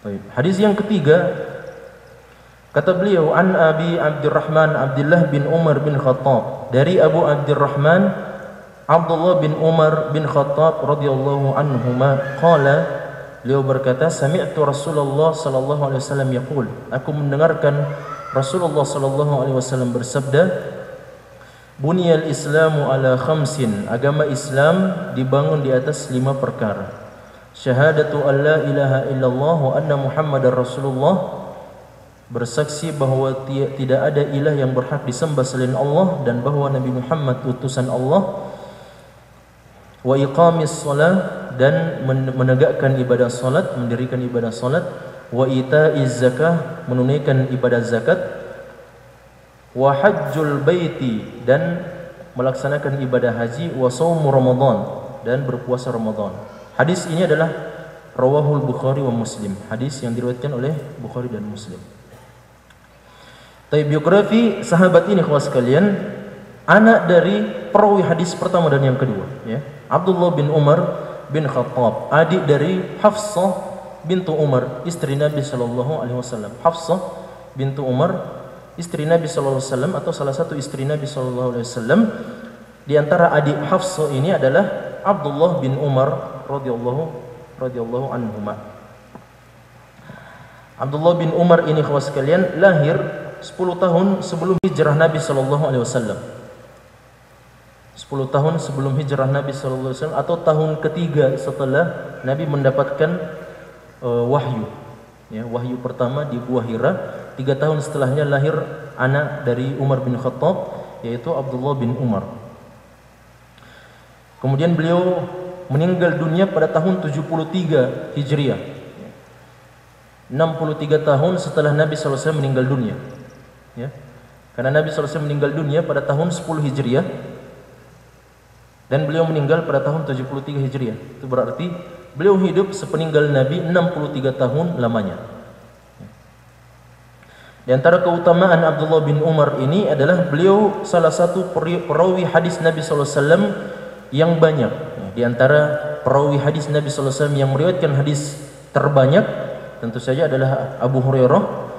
Baik. Hadis yang ketiga kata beliau an Abi Abdurrahman Abdullah bin Umar bin Khattab. Dari Abu Abdurrahman Abdullah bin Umar bin Khattab radhiyallahu anhuma qala beliau berkata sami'tu Rasulullah sallallahu alaihi wasallam yaqul. Aku mendengarkan Rasulullah sallallahu alaihi wasallam bersabda Bunyal Islamu ala khamsin. Agama Islam dibangun di atas lima perkara syahadatu an la ilaha illallah wa anna muhammadar rasulullah. Bersaksi bahawa tidak ada ilah yang berhak disembah selain Allah dan bahawa Nabi Muhammad utusan Allah. Wa iqamis salat dan menegakkan ibadah salat mendirikan ibadah salat wa itaiz zakah menunaikan ibadah zakat. Wa hajjul baiti dan melaksanakan ibadah haji. Wa shaum ramadan dan berpuasa ramadan Hadis ini adalah rawahul Bukhari wa Muslim. Hadis yang diriwayatkan oleh Bukhari dan Muslim. Tapi biografi sahabat ini kawan sekalian anak dari perawi hadis pertama dan yang kedua ya. Abdullah bin Umar bin Khattab, adik dari Hafsah bintu Umar, istri Nabi sallallahu alaihi wasallam. Hafsah bintu Umar, istri Nabi sallallahu alaihi wasallam atau salah satu istri Nabi sallallahu alaihi wasallam. Di antara adik Hafsah ini adalah Abdullah bin Umar radhiyallahu radhiyallahu anhuma. Abdullah bin Umar ini kawan sekalian lahir 10 tahun sebelum hijrah Nabi sallallahu alaihi wasallam. 10 tahun sebelum hijrah Nabi sallallahu alaihi wasallam atau tahun ketiga setelah Nabi mendapatkan uh, wahyu. Ya, wahyu pertama di Gua Hira, 3 tahun setelahnya lahir anak dari Umar bin Khattab yaitu Abdullah bin Umar. Kemudian beliau meninggal dunia pada tahun 73 Hijriah. 63 tahun setelah Nabi SAW meninggal dunia. Ya. Karena Nabi SAW meninggal dunia pada tahun 10 Hijriah dan beliau meninggal pada tahun 73 Hijriah. Itu berarti beliau hidup sepeninggal Nabi 63 tahun lamanya. Di antara keutamaan Abdullah bin Umar ini adalah beliau salah satu perawi hadis Nabi SAW yang banyak di antara perawi hadis Nabi sallallahu alaihi yang meriwayatkan hadis terbanyak tentu saja adalah Abu Hurairah.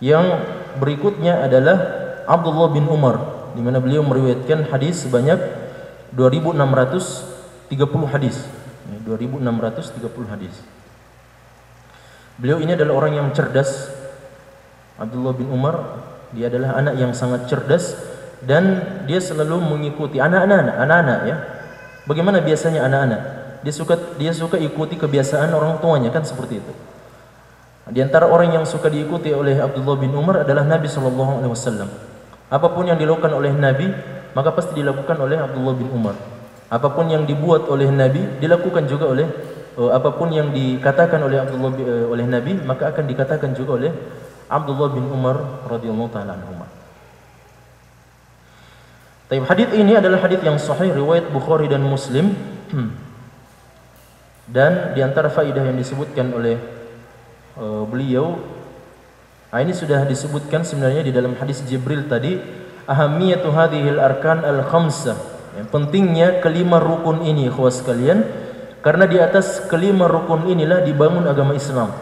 Yang berikutnya adalah Abdullah bin Umar di mana beliau meriwayatkan hadis sebanyak 2630 hadis. 2630 hadis. Beliau ini adalah orang yang cerdas. Abdullah bin Umar dia adalah anak yang sangat cerdas dan dia selalu mengikuti anak-anak anak-anak ya Bagaimana biasanya anak-anak? Dia suka dia suka ikuti kebiasaan orang tuanya kan seperti itu. Di antara orang yang suka diikuti oleh Abdullah bin Umar adalah Nabi sallallahu alaihi wasallam. Apa pun yang dilakukan oleh Nabi, maka pasti dilakukan oleh Abdullah bin Umar. Apa pun yang dibuat oleh Nabi, dilakukan juga oleh uh, apa pun yang dikatakan oleh Abdullah uh, oleh Nabi, maka akan dikatakan juga oleh Abdullah bin Umar radhiyallahu taala anhu. Tapi hadis ini adalah hadis yang sahih riwayat Bukhari dan Muslim. Dan di antara faidah yang disebutkan oleh uh, beliau ah, ini sudah disebutkan sebenarnya di dalam hadis Jibril tadi ahamiyatu hadhil arkan al khamsah yang pentingnya kelima rukun ini khawas sekalian karena di atas kelima rukun inilah dibangun agama Islam.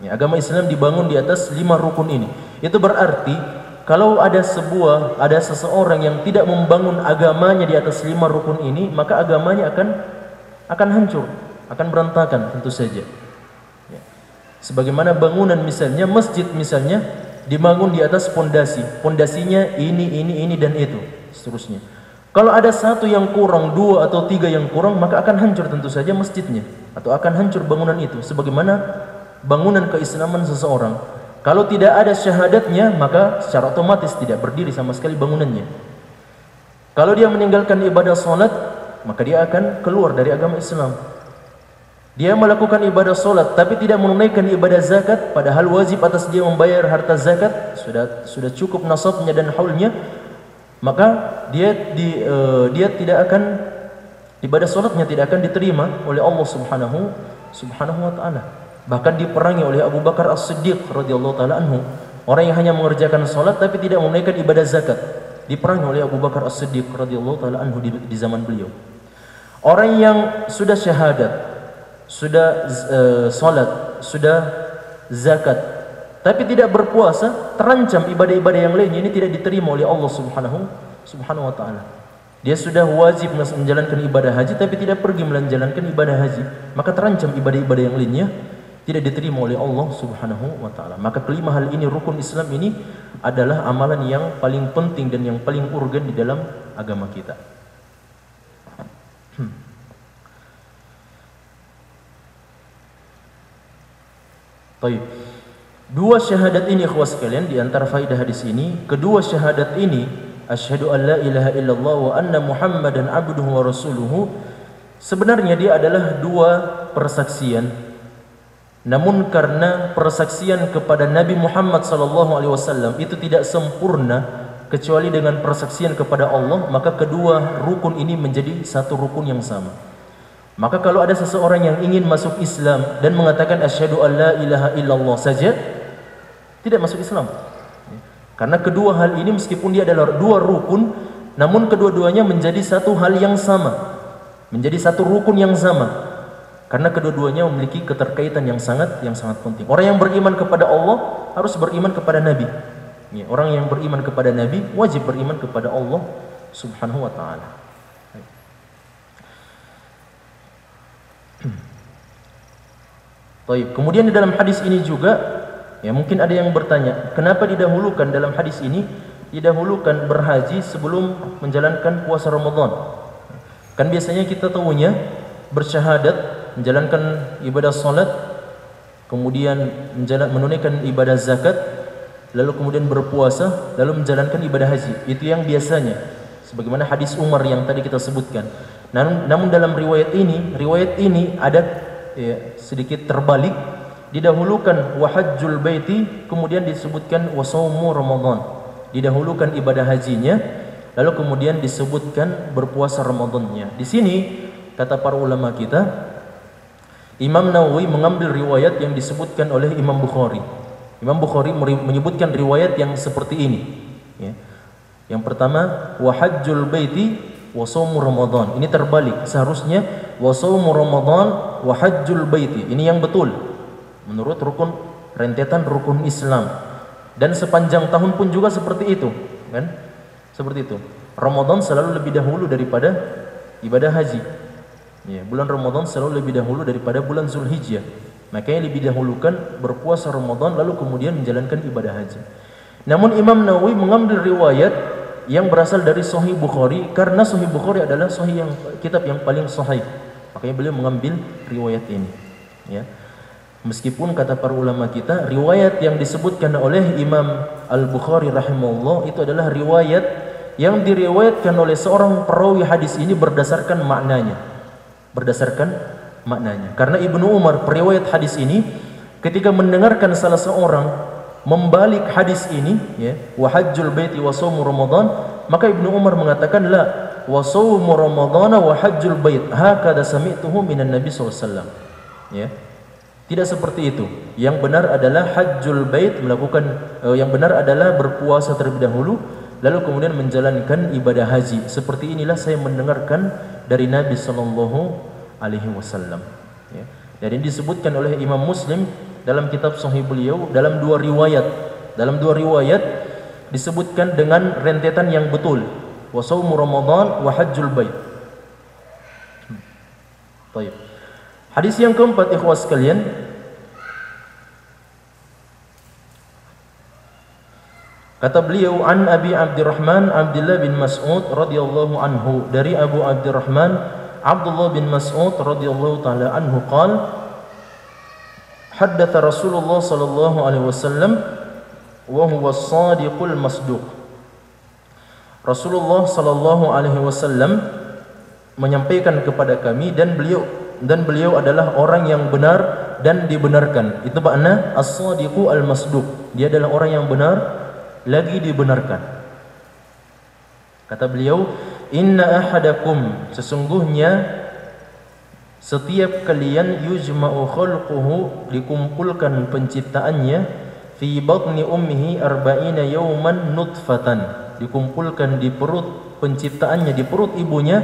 Ya, agama Islam dibangun di atas lima rukun ini. Itu berarti kalau ada sebuah, ada seseorang yang tidak membangun agamanya di atas lima rukun ini, maka agamanya akan akan hancur, akan berantakan tentu saja. Ya. Sebagaimana bangunan misalnya masjid misalnya dibangun di atas pondasi, pondasinya ini, ini, ini dan itu, seterusnya. Kalau ada satu yang kurang, dua atau tiga yang kurang, maka akan hancur tentu saja masjidnya atau akan hancur bangunan itu. Sebagaimana bangunan keislaman seseorang kalau tidak ada syahadatnya, maka secara otomatis tidak berdiri sama sekali bangunannya. Kalau dia meninggalkan ibadah solat, maka dia akan keluar dari agama Islam. Dia melakukan ibadah solat, tapi tidak menunaikan ibadah zakat, padahal wajib atas dia membayar harta zakat, sudah sudah cukup nasabnya dan haulnya, maka dia di, uh, dia tidak akan ibadah solatnya tidak akan diterima oleh Allah Subhanahu Subhanahu wa taala bahkan diperangi oleh Abu Bakar As-Siddiq radhiyallahu taala anhu. Orang yang hanya mengerjakan salat tapi tidak menunaikan ibadah zakat. Diperangi oleh Abu Bakar As-Siddiq radhiyallahu taala anhu di, di zaman beliau. Orang yang sudah syahadat sudah uh, salat sudah zakat, tapi tidak berpuasa, terancam ibadah-ibadah yang lainnya ini tidak diterima oleh Allah Subhanahu Subhanahu wa taala. Dia sudah wajib menjalankan ibadah haji tapi tidak pergi menjalankan ibadah haji, maka terancam ibadah-ibadah yang lainnya tidak diterima oleh Allah Subhanahu wa taala. Maka kelima hal ini rukun Islam ini adalah amalan yang paling penting dan yang paling urgen di dalam agama kita. Hmm. Baik. Dua syahadat ini ikhwas sekalian di antara faedah hadis ini, kedua syahadat ini asyhadu an la ilaha illallah wa anna muhammadan abduhu wa rasuluhu sebenarnya dia adalah dua persaksian. Namun karena persaksian kepada Nabi Muhammad wasallam itu tidak sempurna kecuali dengan persaksian kepada Allah, maka kedua rukun ini menjadi satu rukun yang sama. Maka kalau ada seseorang yang ingin masuk Islam dan mengatakan asyhadu an la ilaha illallah saja, tidak masuk Islam. Karena kedua hal ini meskipun dia adalah dua rukun, namun kedua-duanya menjadi satu hal yang sama. Menjadi satu rukun yang sama. Karena kedua-duanya memiliki keterkaitan yang sangat yang sangat penting. Orang yang beriman kepada Allah harus beriman kepada Nabi. Ya, orang yang beriman kepada Nabi wajib beriman kepada Allah Subhanahu wa taala. Baik, kemudian di dalam hadis ini juga Ya mungkin ada yang bertanya, kenapa didahulukan dalam hadis ini didahulukan berhaji sebelum menjalankan puasa Ramadan? Kan biasanya kita tahunya bersyahadat, menjalankan ibadah salat, kemudian menunaikan ibadah zakat, lalu kemudian berpuasa, lalu menjalankan ibadah haji. Itu yang biasanya. Sebagaimana hadis Umar yang tadi kita sebutkan. Namun, namun dalam riwayat ini, riwayat ini ada ya, sedikit terbalik didahulukan wahajjul baiti kemudian disebutkan wasaumu ramadan didahulukan ibadah hajinya lalu kemudian disebutkan berpuasa ramadannya di sini kata para ulama kita Imam Nawawi mengambil riwayat yang disebutkan oleh Imam Bukhari. Imam Bukhari menyebutkan riwayat yang seperti ini ya. yang pertama wahajjul baiti wasaumu ramadan. Ini terbalik. Seharusnya wasaumu ramadan wahajjul baiti. Ini yang betul. Menurut rukun rentetan rukun Islam. Dan sepanjang tahun pun juga seperti itu kan? Seperti itu. Ramadan selalu lebih dahulu daripada ibadah haji ya bulan Ramadan selalu lebih dahulu daripada bulan Zulhijjah. Makanya lebih dahulukan berpuasa Ramadan lalu kemudian menjalankan ibadah haji. Namun Imam Nawawi mengambil riwayat yang berasal dari Sahih Bukhari karena Sahih Bukhari adalah sahih yang kitab yang paling sahih. Makanya beliau mengambil riwayat ini ya. Meskipun kata para ulama kita riwayat yang disebutkan oleh Imam Al-Bukhari rahimahullah itu adalah riwayat yang diriwayatkan oleh seorang perawi hadis ini berdasarkan maknanya. Berdasarkan maknanya. Karena Ibnu Umar periwayat hadis ini ketika mendengarkan salah seorang membalik hadis ini ya wa hajjul baiti wa ramadan maka Ibnu Umar mengatakan la wa shaumu ramadhana wa hajjul bait hakada sami'tuhu minan nabi sallallahu ya tidak seperti itu. Yang benar adalah hajjul bait melakukan uh, yang benar adalah berpuasa terlebih dahulu lalu kemudian menjalankan ibadah haji. Seperti inilah saya mendengarkan dari Nabi sallallahu alaihi wasallam. Ya. Dan ini disebutkan oleh Imam Muslim dalam kitab Sahih beliau dalam dua riwayat. Dalam dua riwayat disebutkan dengan rentetan yang betul. Wa shaumu Ramadan wa hajjul bait. Hmm. Baik. Hadis yang keempat ikhwas sekalian Kata beliau an Abi Abdurrahman Abdullah bin Mas'ud radhiyallahu anhu dari Abu Abdurrahman Abdullah bin Mas'ud radhiyallahu taala anhu qala Haddatha Rasulullah sallallahu alaihi wasallam wa huwa as-sadiqul masduq Rasulullah sallallahu alaihi wasallam menyampaikan kepada kami dan beliau dan beliau adalah orang yang benar dan dibenarkan. Itu makna as-sadiqu al-masduq. Dia adalah orang yang benar lagi dibenarkan. Kata beliau, "Inna ahadakum sesungguhnya setiap kalian yujma'u khalquhu dikumpulkan penciptaannya fi batni ummihi arba'ina yawman nutfatan." Dikumpulkan di perut penciptaannya di perut ibunya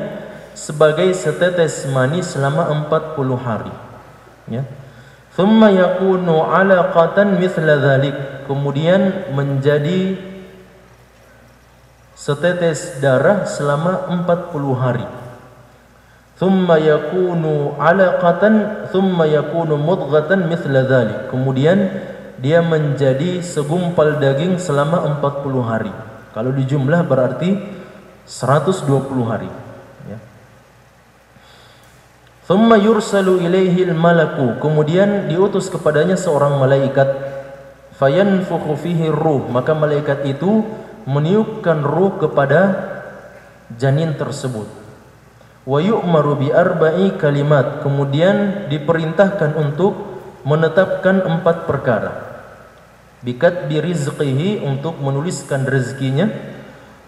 sebagai setetes mani selama 40 hari. Ya. thumma yakunu 'alaqatan mithla dhalik kemudian menjadi setetes darah selama 40 hari. Thumma yakunu 'alaqatan thumma yakunu mudghatan mithla dhalik. Kemudian dia menjadi segumpal daging selama 40 hari. Kalau dijumlah berarti 120 hari. Thumma yursalu ilaihi malaku. Kemudian diutus kepadanya seorang malaikat Fayanfukhu fihi ruh. Maka malaikat itu meniupkan ruh kepada janin tersebut. Wa yu'maru bi arba'i kalimat. Kemudian diperintahkan untuk menetapkan empat perkara. Bikat birizqihi untuk menuliskan rezekinya.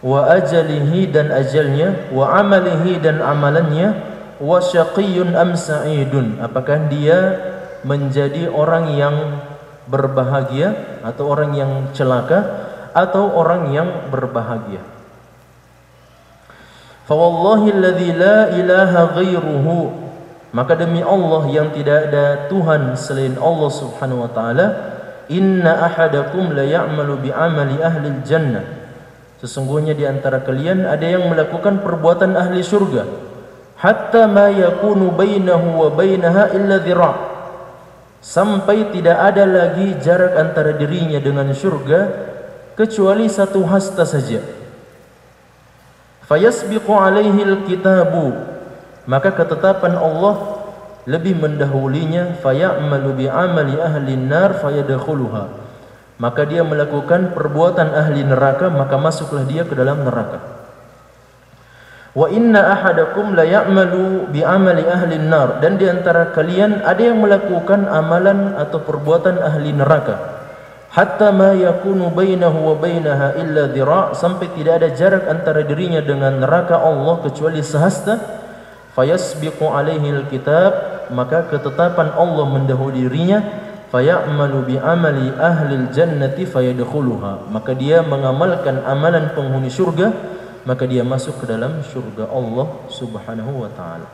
Wa ajalihi dan ajalnya. Wa amalihi dan amalannya. Wa syaqiyyun am sa'idun. Apakah dia menjadi orang yang berbahagia atau orang yang celaka atau orang yang berbahagia. Fa wallahi alladhi la ilaha ghairuhu. Maka demi Allah yang tidak ada Tuhan selain Allah Subhanahu wa taala inna ahadakum la ya'malu bi amali ahli jannah. Sesungguhnya di antara kalian ada yang melakukan perbuatan ahli surga hatta ma yakunu bainahu wa bainaha illa dhira' sampai tidak ada lagi jarak antara dirinya dengan syurga kecuali satu hasta saja. Fayasbiqu alaihi alkitabu. Maka ketetapan Allah lebih mendahulinya fayamalu bi amali ahli nar fayadkhuluha. Maka dia melakukan perbuatan ahli neraka maka masuklah dia ke dalam neraka Wa inna ahadakum la ya'malu bi amali ahli nar dan di antara kalian ada yang melakukan amalan atau perbuatan ahli neraka. Hatta ma yakunu bainahu wa bainaha illa dhira' sampai tidak ada jarak antara dirinya dengan neraka Allah kecuali sehasta. Fayasbiqu alaihi alkitab maka ketetapan Allah mendahului dirinya. Fayamalu bi amali ahli aljannati fayadkhuluha. Maka dia mengamalkan amalan penghuni surga maka dia masuk ke dalam surga Allah Subhanahu wa taala.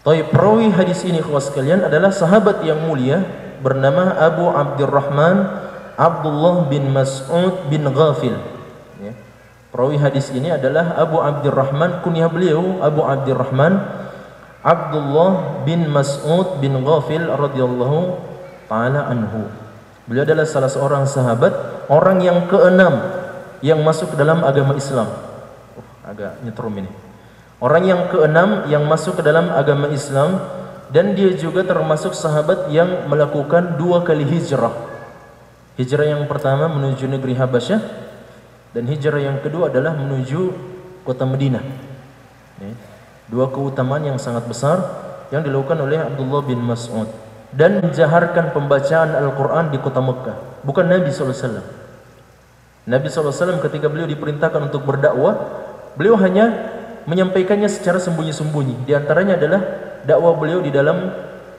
Taib perawi hadis ini kawan sekalian adalah sahabat yang mulia bernama Abu Abdurrahman Abdullah bin Mas'ud bin Ghafil. Ya. Perawi hadis ini adalah Abu Abdurrahman kunyah beliau Abu Abdurrahman Abdullah bin Mas'ud bin Ghafil radhiyallahu taala anhu. Beliau adalah salah seorang sahabat orang yang keenam yang masuk ke dalam agama Islam. Oh, agak nyetrum ini. Orang yang keenam yang masuk ke dalam agama Islam dan dia juga termasuk sahabat yang melakukan dua kali hijrah. Hijrah yang pertama menuju negeri Habasyah dan hijrah yang kedua adalah menuju kota Madinah. Dua keutamaan yang sangat besar yang dilakukan oleh Abdullah bin Mas'ud dan menjaharkan pembacaan Al-Quran di kota Mekah. Bukan Nabi SAW. Nabi SAW ketika beliau diperintahkan untuk berdakwah, beliau hanya menyampaikannya secara sembunyi-sembunyi. Di antaranya adalah dakwah beliau di dalam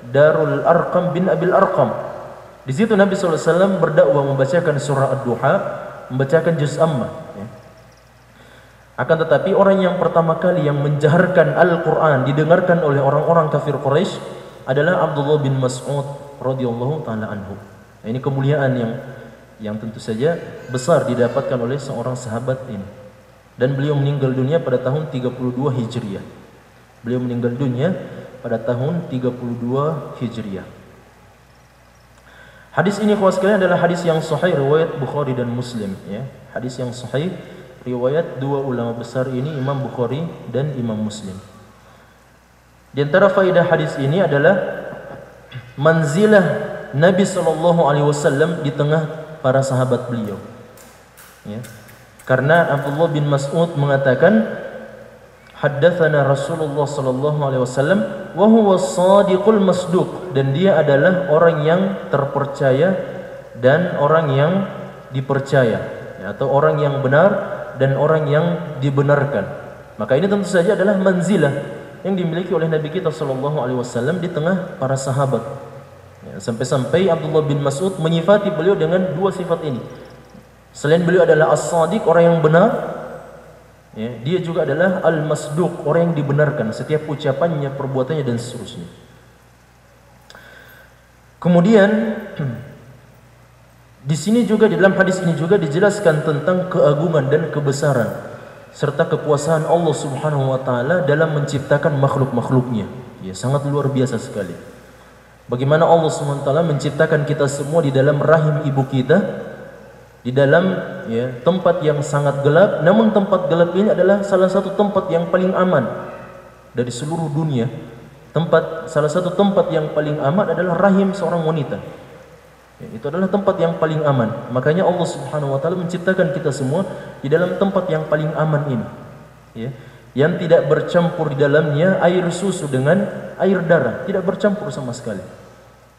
Darul Arqam bin Abil Arqam. Di situ Nabi SAW berdakwah membacakan surah Ad-Duha, membacakan juz amma. Ya. Akan tetapi orang yang pertama kali yang menjaharkan Al-Quran didengarkan oleh orang-orang kafir Quraisy adalah Abdullah bin Mas'ud radhiyallahu taala anhu. Nah, ini kemuliaan yang yang tentu saja besar didapatkan oleh seorang sahabat ini. Dan beliau meninggal dunia pada tahun 32 Hijriah. Beliau meninggal dunia pada tahun 32 Hijriah. Hadis ini kawan sekalian adalah hadis yang sahih riwayat Bukhari dan Muslim ya. Hadis yang sahih riwayat dua ulama besar ini Imam Bukhari dan Imam Muslim. Di antara faedah hadis ini adalah manzilah Nabi sallallahu alaihi wasallam di tengah para sahabat beliau. Ya. Karena Abdullah bin Mas'ud mengatakan haddatsana Rasulullah sallallahu alaihi wasallam wa huwa shadiqul masduq dan dia adalah orang yang terpercaya dan orang yang dipercaya ya, atau orang yang benar dan orang yang dibenarkan. Maka ini tentu saja adalah manzilah yang dimiliki oleh Nabi kita sallallahu alaihi wasallam di tengah para sahabat. Sampai-sampai Abdullah bin Mas'ud menyifati beliau dengan dua sifat ini. Selain beliau adalah as-sadiq, orang yang benar, Ya, dia juga adalah al-masduq, orang yang dibenarkan setiap ucapannya, perbuatannya dan seterusnya. Kemudian di sini juga di dalam hadis ini juga dijelaskan tentang keagungan dan kebesaran serta kekuasaan Allah Subhanahu wa taala dalam menciptakan makhluk-makhluknya. Ya, sangat luar biasa sekali. Bagaimana Allah taala menciptakan kita semua di dalam rahim ibu kita di dalam ya, tempat yang sangat gelap namun tempat gelap ini adalah salah satu tempat yang paling aman dari seluruh dunia tempat salah satu tempat yang paling aman adalah rahim seorang wanita. Ya, itu adalah tempat yang paling aman. Makanya Allah taala menciptakan kita semua di dalam tempat yang paling aman ini. Ya. Yang tidak bercampur di dalamnya air susu dengan air darah, tidak bercampur sama sekali.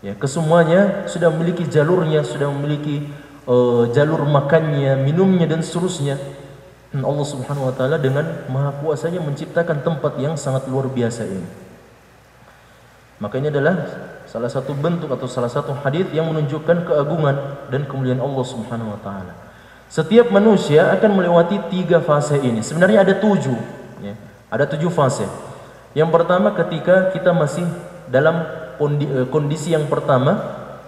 Ya, kesemuanya sudah memiliki jalurnya, sudah memiliki uh, jalur makannya, minumnya dan seterusnya. Dan Allah Subhanahu wa taala dengan maha kuasanya menciptakan tempat yang sangat luar biasa ini. Maka ini adalah salah satu bentuk atau salah satu hadis yang menunjukkan keagungan dan kemuliaan Allah Subhanahu wa taala. Setiap manusia akan melewati tiga fase ini. Sebenarnya ada tujuh. Ya. Ada tujuh fase. Yang pertama ketika kita masih dalam kondisi yang pertama,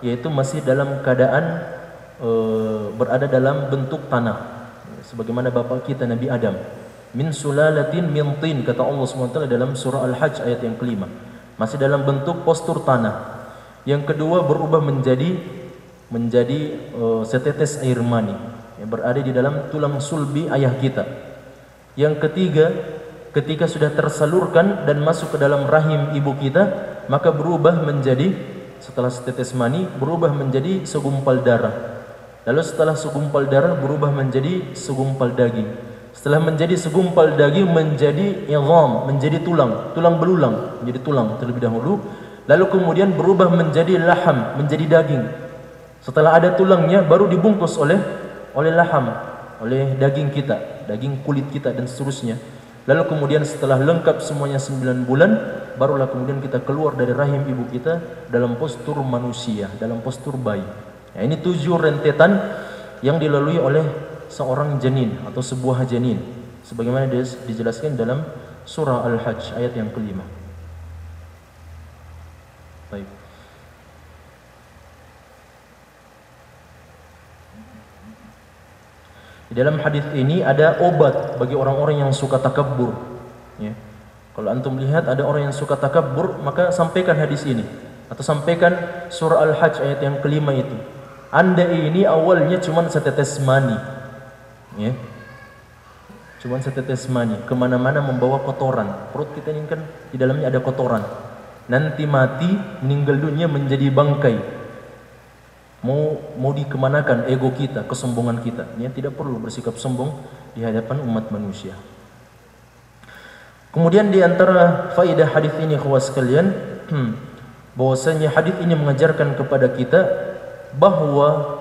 yaitu masih dalam keadaan e, berada dalam bentuk tanah. Sebagaimana bapak kita Nabi Adam. Min sulalatin min tin kata Allah SWT dalam surah Al-Hajj ayat yang kelima masih dalam bentuk postur tanah. Yang kedua berubah menjadi menjadi uh, setetes air mani yang berada di dalam tulang sulbi ayah kita. Yang ketiga, ketika sudah tersalurkan dan masuk ke dalam rahim ibu kita, maka berubah menjadi setelah setetes mani berubah menjadi segumpal darah. Lalu setelah segumpal darah berubah menjadi segumpal daging. Setelah menjadi segumpal daging menjadi idham, menjadi tulang, tulang belulang, menjadi tulang terlebih dahulu. Lalu kemudian berubah menjadi laham, menjadi daging. Setelah ada tulangnya baru dibungkus oleh oleh laham, oleh daging kita, daging kulit kita dan seterusnya. Lalu kemudian setelah lengkap semuanya 9 bulan, barulah kemudian kita keluar dari rahim ibu kita dalam postur manusia, dalam postur bayi. Nah, ini tujuh rentetan yang dilalui oleh seorang janin atau sebuah janin sebagaimana dijelaskan dalam surah Al-Hajj ayat yang kelima. Baik. Di dalam hadis ini ada obat bagi orang-orang yang suka takabur. Ya. Kalau antum lihat ada orang yang suka takabur, maka sampaikan hadis ini atau sampaikan surah Al-Hajj ayat yang kelima itu. Anda ini awalnya cuma setetes mani, ya. Cuman setetes mani, ke mana-mana membawa kotoran. Perut kita ini kan di dalamnya ada kotoran. Nanti mati, meninggal dunia menjadi bangkai. Mau mau dikemanakan ego kita, kesombongan kita. Ya, tidak perlu bersikap sombong di hadapan umat manusia. Kemudian di antara faidah hadis ini khawas sekalian, hmm, bahwasanya hadis ini mengajarkan kepada kita bahwa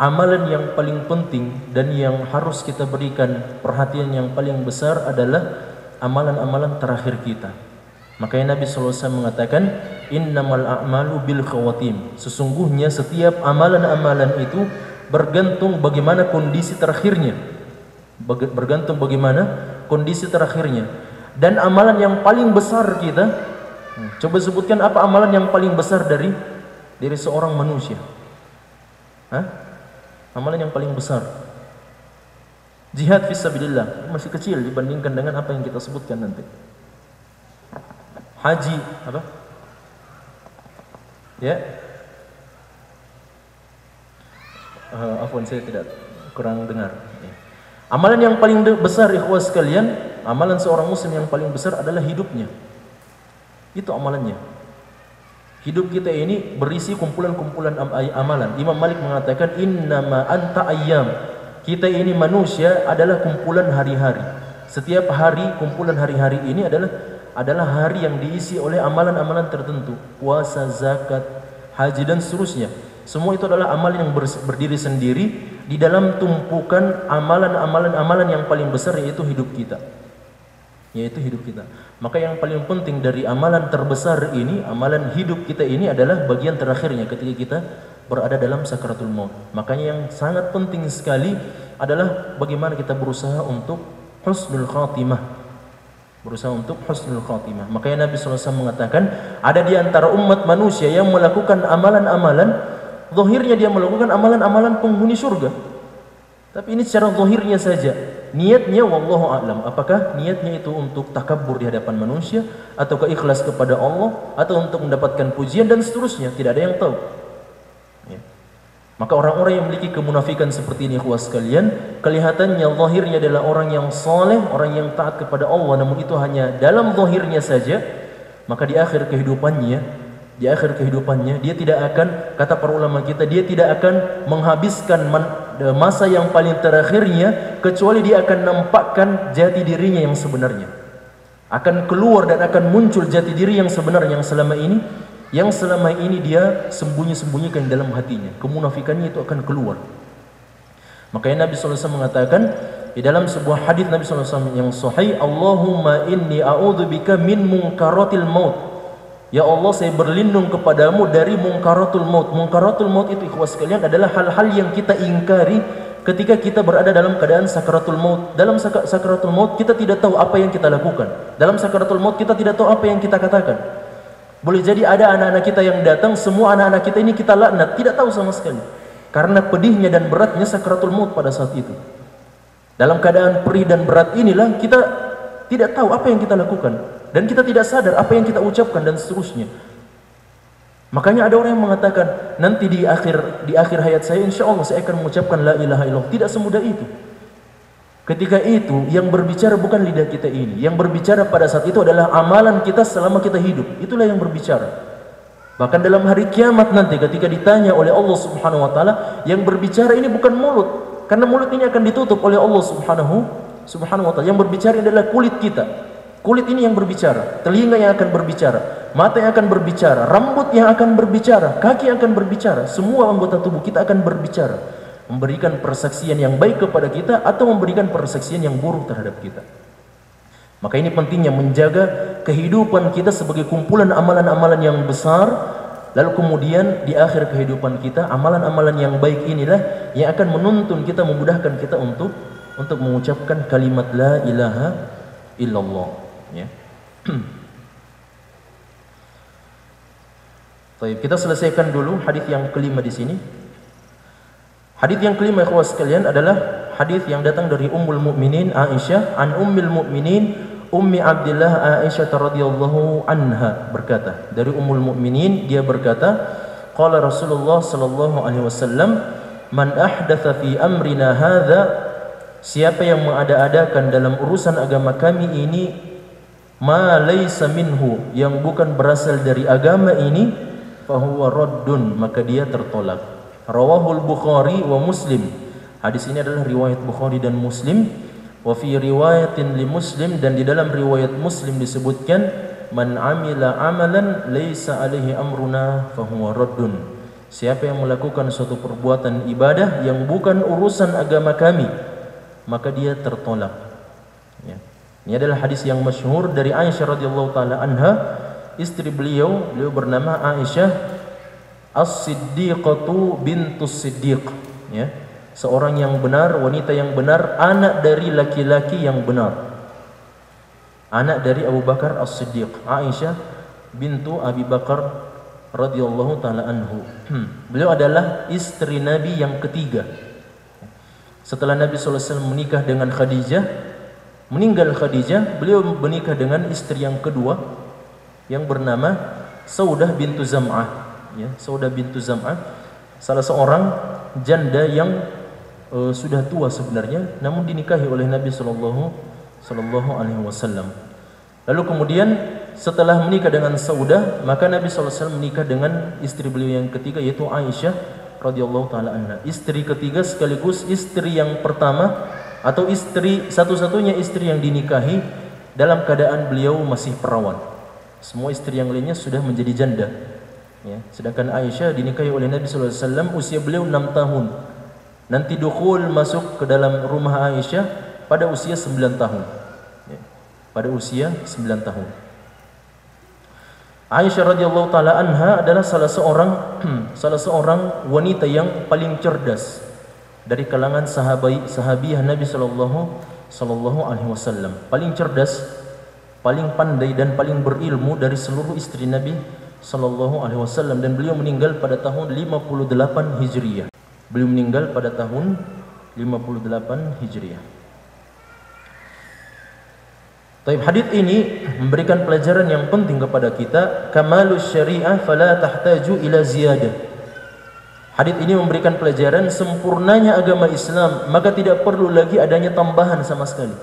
amalan yang paling penting dan yang harus kita berikan perhatian yang paling besar adalah amalan-amalan terakhir kita. Makanya Nabi SAW mengatakan, Innamal a'malu bil khawatim. Sesungguhnya setiap amalan-amalan itu bergantung bagaimana kondisi terakhirnya. Bergantung bagaimana kondisi terakhirnya. Dan amalan yang paling besar kita, coba sebutkan apa amalan yang paling besar dari dari seorang manusia. Hah? Amalan yang paling besar. Jihad fisabilillah masih kecil dibandingkan dengan apa yang kita sebutkan nanti. Haji apa? Ya. Uh, saya tidak kurang dengar. Ya. Amalan yang paling besar ikhwas sekalian, amalan seorang muslim yang paling besar adalah hidupnya. Itu amalannya. Hidup kita ini berisi kumpulan-kumpulan amalan. Imam Malik mengatakan innama anta ayyam. Kita ini manusia adalah kumpulan hari-hari. Setiap hari kumpulan hari-hari ini adalah adalah hari yang diisi oleh amalan-amalan tertentu, puasa, zakat, haji dan seterusnya. Semua itu adalah amalan yang berdiri sendiri di dalam tumpukan amalan-amalan amalan yang paling besar yaitu hidup kita. Yaitu hidup kita. Maka yang paling penting dari amalan terbesar ini, amalan hidup kita ini adalah bagian terakhirnya ketika kita berada dalam sakaratul maut. Makanya yang sangat penting sekali adalah bagaimana kita berusaha untuk husnul khatimah. Berusaha untuk husnul khatimah. Makanya Nabi SAW mengatakan, ada di antara umat manusia yang melakukan amalan-amalan, zahirnya dia melakukan amalan-amalan penghuni surga. Tapi ini secara zahirnya saja. Niatnya wallahu a'lam. Apakah niatnya itu untuk takabur di hadapan manusia atau ikhlas kepada Allah atau untuk mendapatkan pujian dan seterusnya, tidak ada yang tahu. Maka orang-orang yang memiliki kemunafikan seperti ini ikhwas sekalian, kelihatannya zahirnya adalah orang yang saleh, orang yang taat kepada Allah, namun itu hanya dalam zahirnya saja, maka di akhir kehidupannya di akhir kehidupannya dia tidak akan kata para ulama kita dia tidak akan menghabiskan masa yang paling terakhirnya kecuali dia akan nampakkan jati dirinya yang sebenarnya. Akan keluar dan akan muncul jati diri yang sebenarnya yang selama ini yang selama ini dia sembunyi-sembunyikan dalam hatinya kemunafikannya itu akan keluar makanya Nabi SAW mengatakan di dalam sebuah hadis Nabi SAW yang sahih Allahumma inni a'udzubika min munkaratil maut Ya Allah saya berlindung kepadamu dari mungkaratul maut. Mungkaratul maut itu ikhwas sekalian adalah hal-hal yang kita ingkari ketika kita berada dalam keadaan sakaratul maut. Dalam sak sakaratul maut kita tidak tahu apa yang kita lakukan. Dalam sakaratul maut kita tidak tahu apa yang kita katakan. Boleh jadi ada anak-anak kita yang datang, semua anak-anak kita ini kita laknat, tidak tahu sama sekali. Karena pedihnya dan beratnya sakaratul maut pada saat itu. Dalam keadaan perih dan berat inilah kita tidak tahu apa yang kita lakukan dan kita tidak sadar apa yang kita ucapkan dan seterusnya. Makanya ada orang yang mengatakan nanti di akhir di akhir hayat saya insya Allah saya akan mengucapkan la ilaha illallah. Tidak semudah itu. Ketika itu yang berbicara bukan lidah kita ini, yang berbicara pada saat itu adalah amalan kita selama kita hidup. Itulah yang berbicara. Bahkan dalam hari kiamat nanti ketika ditanya oleh Allah Subhanahu wa taala, yang berbicara ini bukan mulut, karena mulut ini akan ditutup oleh Allah Subhanahu Subhanahu wa taala. Yang berbicara adalah kulit kita. Kulit ini yang berbicara, telinga yang akan berbicara, mata yang akan berbicara, rambut yang akan berbicara, kaki yang akan berbicara, semua anggota tubuh kita akan berbicara, memberikan persaksian yang baik kepada kita atau memberikan persaksian yang buruk terhadap kita. Maka ini pentingnya menjaga kehidupan kita sebagai kumpulan amalan-amalan yang besar Lalu kemudian di akhir kehidupan kita amalan-amalan yang baik inilah yang akan menuntun kita memudahkan kita untuk untuk mengucapkan kalimat la ilaha illallah ya. Baik, kita selesaikan dulu hadis yang kelima di sini. Hadis yang kelima ikhwas sekalian adalah hadis yang datang dari Ummul Mukminin Aisyah an Ummul Mukminin Ummi Abdullah Aisyah radhiyallahu anha berkata. Dari Ummul Mukminin dia berkata qala Rasulullah sallallahu alaihi wasallam man ahdatha fi amrina hadza siapa yang mengada-adakan dalam urusan agama kami ini ma laysa minhu yang bukan berasal dari agama ini fahuwa raddun maka dia tertolak rawahul bukhari wa muslim. Hadis ini adalah riwayat bukhari dan muslim. Wa fi riwayatin li muslim dan di dalam riwayat muslim disebutkan man amila amalan laysa alaihi amruna fahuwa raddun. Siapa yang melakukan suatu perbuatan ibadah yang bukan urusan agama kami maka dia tertolak. Ya. Ini adalah hadis yang masyhur dari Aisyah radhiyallahu taala anha, istri beliau, beliau bernama Aisyah As-Siddiqatu bintus Siddiq, ya. Seorang yang benar, wanita yang benar, anak dari laki-laki yang benar. Anak dari Abu Bakar As-Siddiq, Aisyah bintu Abi Bakar radhiyallahu taala anhu. beliau adalah istri Nabi yang ketiga. Setelah Nabi wasallam menikah dengan Khadijah, meninggal Khadijah, beliau menikah dengan istri yang kedua yang bernama Saudah bintu Zam'ah. Ya, Saudah bintu Zam'ah salah seorang janda yang uh, sudah tua sebenarnya namun dinikahi oleh Nabi sallallahu alaihi wasallam. Lalu kemudian setelah menikah dengan Saudah, maka Nabi wasallam menikah dengan istri beliau yang ketiga yaitu Aisyah radhiyallahu taala anha. Istri ketiga sekaligus istri yang pertama atau istri satu-satunya istri yang dinikahi dalam keadaan beliau masih perawan. Semua istri yang lainnya sudah menjadi janda. Ya, sedangkan Aisyah dinikahi oleh Nabi wasallam usia beliau 6 tahun. Nanti dukhul masuk ke dalam rumah Aisyah pada usia 9 tahun. Ya, pada usia 9 tahun. Aisyah radhiyallahu taala anha adalah salah seorang salah seorang wanita yang paling cerdas dari kalangan sahabai sahabiah Nabi sallallahu sallallahu alaihi wasallam. Paling cerdas, paling pandai dan paling berilmu dari seluruh istri Nabi sallallahu alaihi wasallam dan beliau meninggal pada tahun 58 Hijriah. Beliau meninggal pada tahun 58 Hijriah. Taib hadis ini memberikan pelajaran yang penting kepada kita, kamalus syariah fala tahtaju ila ziyadah. Hadis ini memberikan pelajaran sempurnanya agama Islam, maka tidak perlu lagi adanya tambahan sama sekali.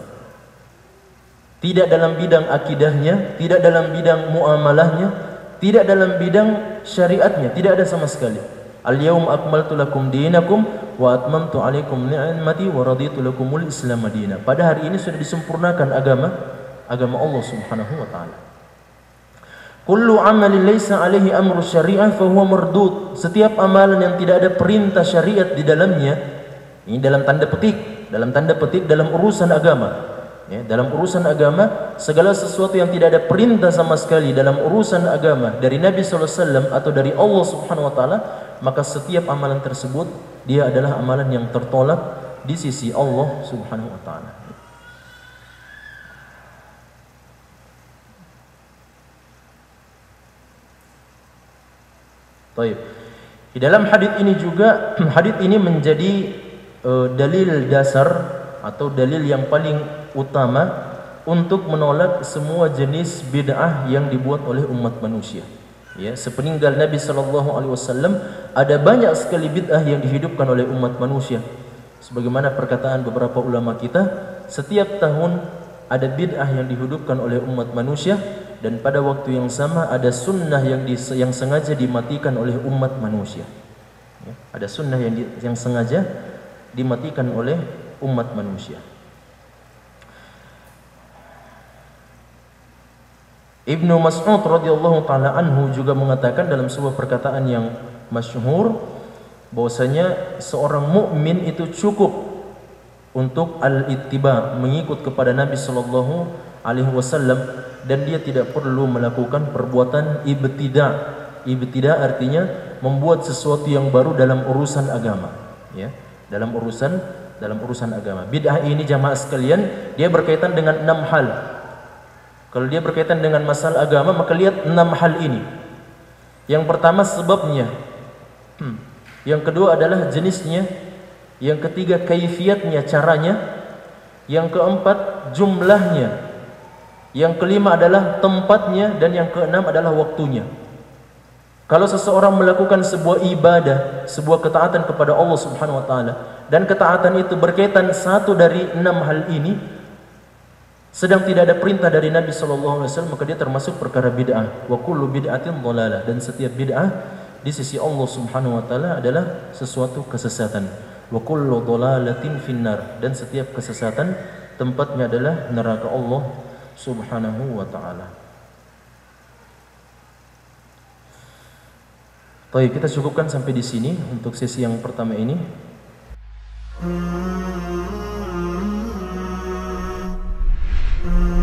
Tidak dalam bidang akidahnya, tidak dalam bidang muamalahnya, tidak dalam bidang syariatnya, tidak ada sama sekali. Al-yawm akmaltu lakum dinakum wa atmamtu alaikum ni'mati wa raditu lakumul Islam madina. Pada hari ini sudah disempurnakan agama agama Allah Subhanahu wa taala. Kullu amalin laisa alaihi amru syariah fahuwa mardud. Setiap amalan yang tidak ada perintah syariat di dalamnya, ini dalam tanda petik, dalam tanda petik dalam urusan agama. Ya, dalam urusan agama, segala sesuatu yang tidak ada perintah sama sekali dalam urusan agama dari Nabi SAW atau dari Allah Subhanahu Wa Taala, maka setiap amalan tersebut dia adalah amalan yang tertolak di sisi Allah Subhanahu Wa Taala. Taib. Di dalam hadis ini juga hadis ini menjadi uh, dalil dasar atau dalil yang paling utama untuk menolak semua jenis bid'ah yang dibuat oleh umat manusia. Ya, sepeninggal Nabi sallallahu alaihi wasallam ada banyak sekali bid'ah yang dihidupkan oleh umat manusia. Sebagaimana perkataan beberapa ulama kita, setiap tahun ada bid'ah yang dihidupkan oleh umat manusia dan pada waktu yang sama ada sunnah yang di, yang sengaja dimatikan oleh umat manusia. Ya, ada sunnah yang di, yang sengaja dimatikan oleh umat manusia. Ibnu Mas'ud radhiyallahu taala anhu juga mengatakan dalam sebuah perkataan yang masyhur bahwasanya seorang mukmin itu cukup untuk al-ittiba mengikut kepada Nabi sallallahu alaihi wasallam dan dia tidak perlu melakukan perbuatan ibtida. Ibtida artinya membuat sesuatu yang baru dalam urusan agama, ya. Dalam urusan dalam urusan agama. Bid'ah ini jamaah sekalian, dia berkaitan dengan enam hal. Kalau dia berkaitan dengan masalah agama, maka lihat enam hal ini. Yang pertama sebabnya. Hmm. Yang kedua adalah jenisnya. Yang ketiga kaifiatnya, caranya. Yang keempat jumlahnya. Yang kelima adalah tempatnya dan yang keenam adalah waktunya. Kalau seseorang melakukan sebuah ibadah, sebuah ketaatan kepada Allah Subhanahu wa taala dan ketaatan itu berkaitan satu dari enam hal ini sedang tidak ada perintah dari Nabi sallallahu alaihi wasallam maka dia termasuk perkara bid'ah. Wa kullu bid'atin dhalalah dan setiap bid'ah di sisi Allah Subhanahu wa taala adalah sesuatu kesesatan. Wa kullu dhalalatin finnar dan setiap kesesatan tempatnya adalah neraka Allah subhanahu wa ta'ala Baik, kita cukupkan sampai di sini untuk sesi yang pertama ini. Hmm. Mm-hmm.